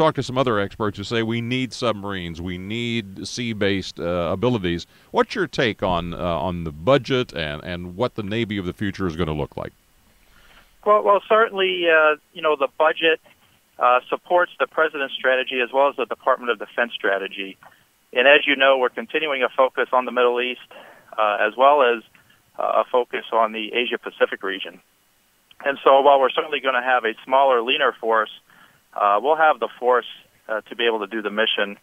talked to some other experts who say we need submarines, we need sea-based uh, abilities. What's your take on uh, on the budget and and what the Navy of the future is going to look like? Well, well, certainly, uh, you know, the budget uh, supports the president's strategy as well as the Department of Defense strategy. And as you know, we're continuing a focus on the Middle East uh, as well as uh, a focus on the Asia Pacific region. And so while we're certainly going to have a smaller, leaner force, uh, we'll have the force uh, to be able to do the mission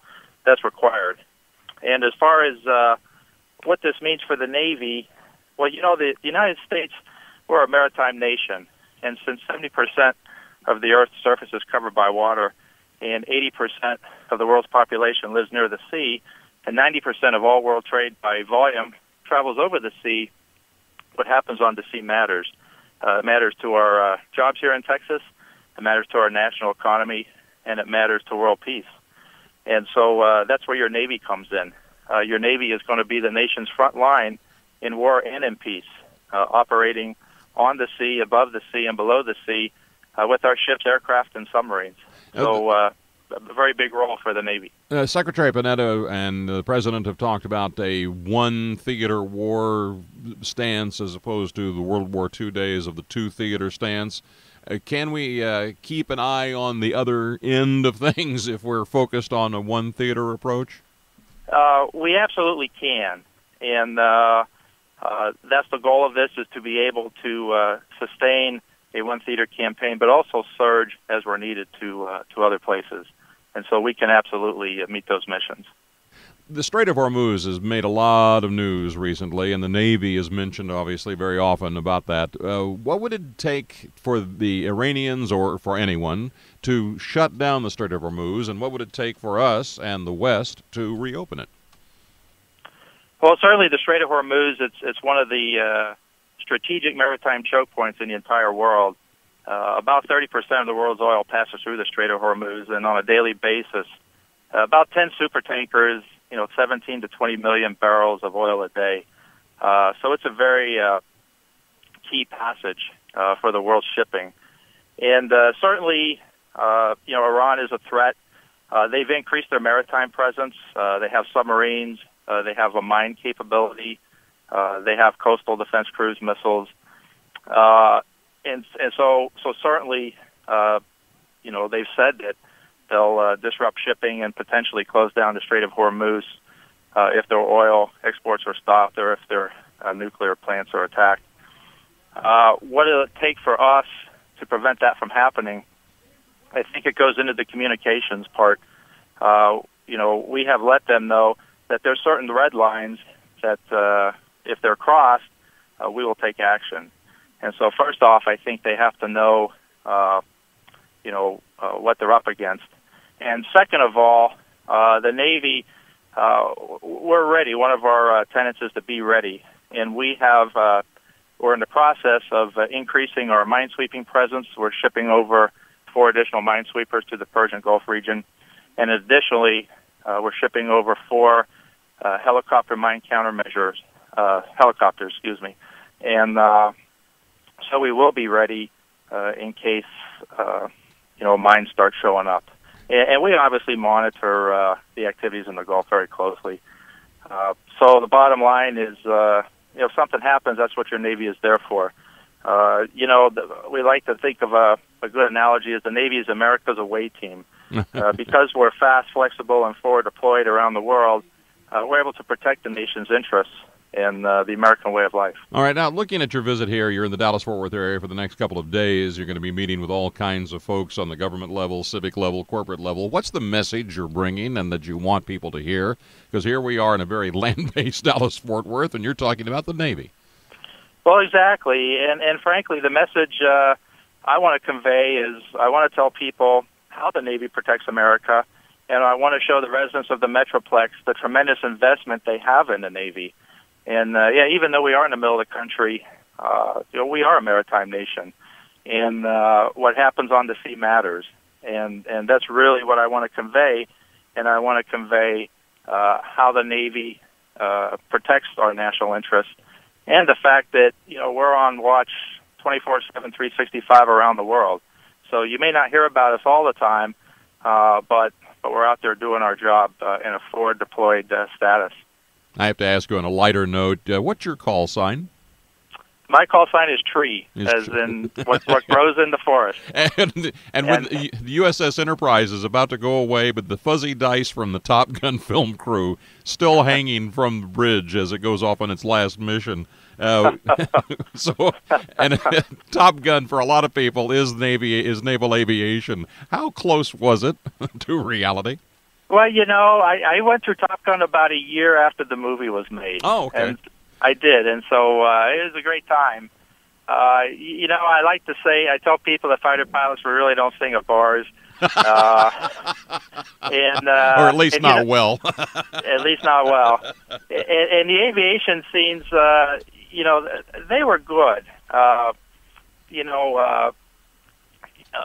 that's required. And as far as uh, what this means for the Navy, well, you know, the, the United States, we're a maritime nation. And since 70% of the Earth's surface is covered by water, and 80% of the world's population lives near the sea, and 90% of all world trade by volume travels over the sea, what happens on the sea matters. Uh, matters to our uh, jobs here in Texas, it matters to our national economy, and it matters to world peace. And so uh, that's where your Navy comes in. Uh, your Navy is going to be the nation's front line in war and in peace, uh, operating on the sea, above the sea, and below the sea uh, with our ships, aircraft, and submarines. So, uh, a very big role for the Navy. Uh, Secretary Panetta and the President have talked about a one theater war stance as opposed to the World War II days of the two theater stance. Uh, can we uh, keep an eye on the other end of things if we're focused on a one theater approach? Uh, we absolutely can, and uh, uh, that's the goal of this: is to be able to uh, sustain a one theater campaign, but also surge as we're needed to to other places. And so we can absolutely meet those missions. The Strait of Hormuz has made a lot of news recently, and the Navy is mentioned obviously very often about that. Uh, what would it take for the Iranians or for anyone to shut down the Strait of Hormuz, and what would it take for us and the West to reopen it? Well, certainly the Strait of Hormuz, it's, it's one of the uh, strategic maritime choke points in the entire world. Uh, about 30% of the world's oil passes through the Strait of Hormuz, and on a daily basis, uh, about 10 super tankers, you know, 17 to 20 million barrels of oil a day. Uh, so it's a very uh, key passage uh, for the world's shipping. And uh, certainly, uh, you know, Iran is a threat. Uh, they've increased their maritime presence. Uh, they have submarines. Uh, they have a mine capability. Uh, they have coastal defense cruise missiles, uh, and and so so certainly, uh, you know, they've said that they'll uh, disrupt shipping and potentially close down the Strait of Hormuz uh, if their oil exports are stopped or if their uh, nuclear plants are attacked. Uh, what will it take for us to prevent that from happening? I think it goes into the communications part. Uh, you know, we have let them know that there's certain red lines that uh, if they're crossed, uh, we will take action. And so, first off, I think they have to know, uh, you know, uh, what they're up against. And second of all, uh, the Navy, uh, we're ready. One of our uh, tenets is to be ready, and we have. Uh, we're in the process of uh, increasing our minesweeping presence. We're shipping over four additional minesweepers to the Persian Gulf region, and additionally, uh, we're shipping over four uh, helicopter mine countermeasures uh, helicopters, excuse me, and uh, so we will be ready uh, in case uh, you know mines start showing up. And, and we obviously monitor uh, the activities in the Gulf very closely. Uh, so the bottom line is, uh, you know, if something happens, that's what your Navy is there for. Uh, you know, the, we like to think of a, a good analogy as the Navy is America's away team. uh, because we're fast, flexible, and forward deployed around the world, uh, we're able to protect the nation's interests and uh, the American way of life. All right, now looking at your visit here, you're in the Dallas Fort Worth area for the next couple of days. You're going to be meeting with all kinds of folks on the government level, civic level, corporate level. What's the message you're bringing and that you want people to hear? Because here we are in a very land based Dallas Fort Worth, and you're talking about the Navy. Well, exactly. And, and frankly, the message uh, I want to convey is I want to tell people how the Navy protects America. And I want to show the residents of the Metroplex the tremendous investment they have in the Navy. And uh, yeah, even though we are in the middle of the country, uh, you know, we are a maritime nation, and uh, what happens on the sea matters. And and that's really what I want to convey. And I want to convey uh, how the Navy uh, protects our national interests, and the fact that you know we're on watch 24/7, 365 around the world. So you may not hear about us all the time, uh, but but we're out there doing our job uh, in a forward deployed uh, status. I have to ask you on a lighter note, uh, what's your call sign? My call sign is tree, Is as tree. in what, what grows in the forest. And and when the the USS Enterprise is about to go away, but the fuzzy dice from the Top Gun film crew still hanging from the bridge as it goes off on its last mission. Uh, so, and Top Gun for a lot of people is navy is naval aviation. How close was it to reality? Well, you know, I, I went through Top Gun about a year after the movie was made. Oh, okay. And I did, and so uh, it was a great time. Uh, you know, I like to say, I tell people that fighter pilots we really don't sing at bars. uh, and uh, or at least and, you not know, well. at least not well. And, and the aviation scenes, uh, you know, they were good. Uh, you know, uh,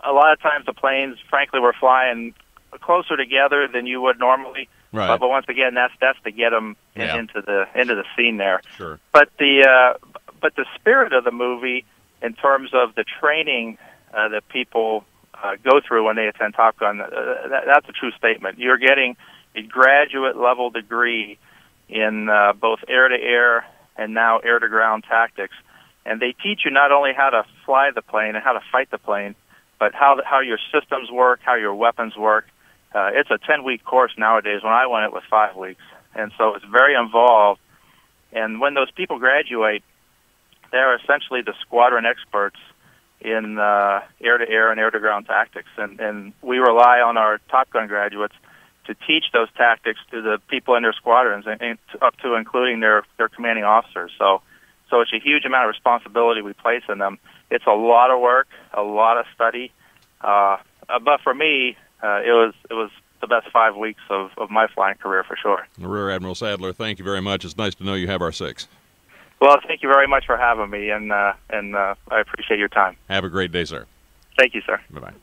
a lot of times the planes, frankly, were flying closer together than you would normally. right. But, but once again, that's that's to get them in, Yeah. into the into the scene there. Sure. But the uh, but the spirit of the movie, in terms of the training uh, that people uh, go through when they attend Top Gun, uh, that, that's a true statement. You're getting a graduate level degree in uh, both air to air and now air to ground tactics, and they teach you not only how to fly the plane and how to fight the plane, but how the, how your systems work, how your weapons work. Uh, it's a 10 week course nowadays. When I went, it was five weeks, and so it's very involved. And when those people graduate, they're essentially the squadron experts in uh, air-to-air and air-to-ground tactics, and, and we rely on our Top Gun graduates to teach those tactics to the people in their squadrons, and, and up to including their their commanding officers. So, so it's a huge amount of responsibility we place in them. It's a lot of work, a lot of study, uh, but for me, uh, it was it was the best five weeks of, of my flying career for sure. Rear Admiral Sadler, thank you very much. It's nice to know you have our six. Well, thank you very much for having me, and uh, and uh, I appreciate your time. Have a great day, sir. Thank you, sir. Bye bye.